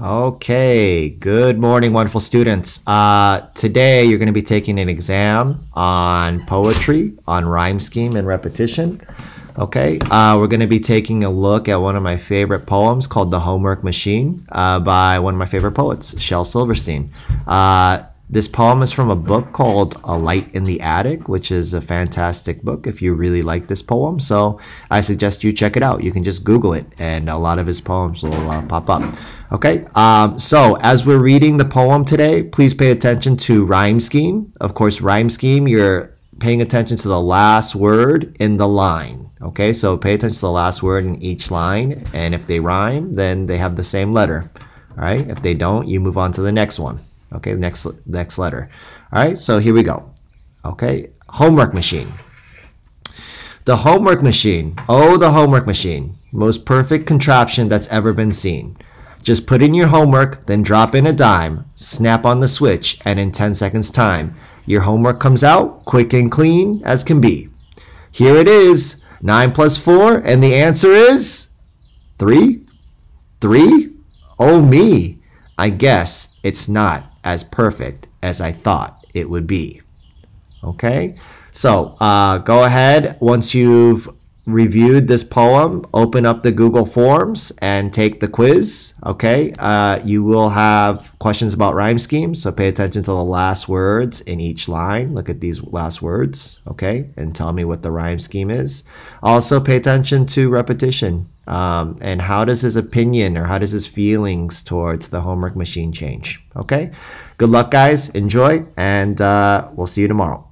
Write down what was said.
Okay, good morning, wonderful students. Uh, today you're going to be taking an exam on poetry, on rhyme scheme and repetition. Okay, uh, we're going to be taking a look at one of my favorite poems called The Homework Machine uh, by one of my favorite poets, Shel Silverstein. This poem is from a book called A Light in the Attic, which is a fantastic book if you really like this poem. So I suggest you check it out. You can just Google it, and a lot of his poems will uh, pop up. Okay, um, so as we're reading the poem today, please pay attention to rhyme scheme. Of course, rhyme scheme, you're paying attention to the last word in the line. Okay, so pay attention to the last word in each line, and if they rhyme, then they have the same letter. All right, if they don't, you move on to the next one. Okay, next next letter. All right, so here we go. Okay, homework machine. The homework machine. Oh, the homework machine. Most perfect contraption that's ever been seen. Just put in your homework, then drop in a dime, snap on the switch, and in 10 seconds time, your homework comes out quick and clean as can be. Here it is, 9 plus 4, and the answer is 3? 3? Oh me! I guess it's not as perfect as I thought it would be. Okay, so uh, go ahead once you've reviewed this poem, open up the Google Forms and take the quiz. Okay, uh, you will have questions about rhyme schemes, so pay attention to the last words in each line. Look at these last words, okay, and tell me what the rhyme scheme is. Also, pay attention to repetition. Um, and how does his opinion or how does his feelings towards the homework machine change? Okay, good luck, guys. Enjoy, and uh, we'll see you tomorrow.